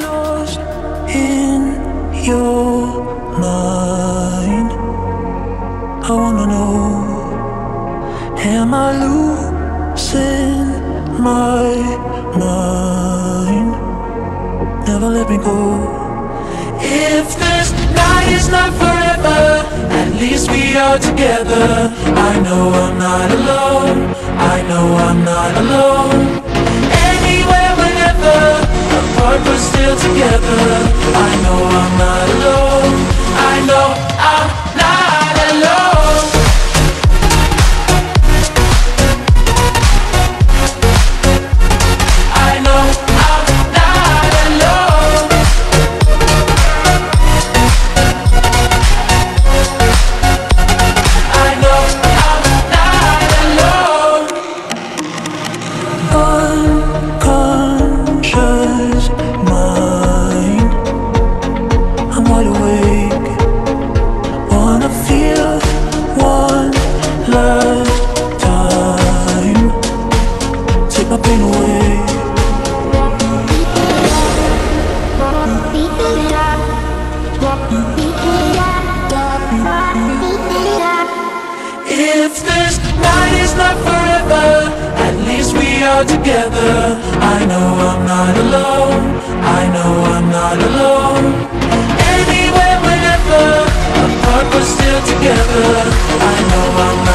Lost in your mind. I wanna know, am I losing my mind? Never let me go. If this night is not forever, at least we are together. I know I'm not alone. I know I'm not alone. If this night is not forever, at least we are together. I know I'm not alone. I know I'm not alone. Anywhere, whenever, apart but still together. I know I'm.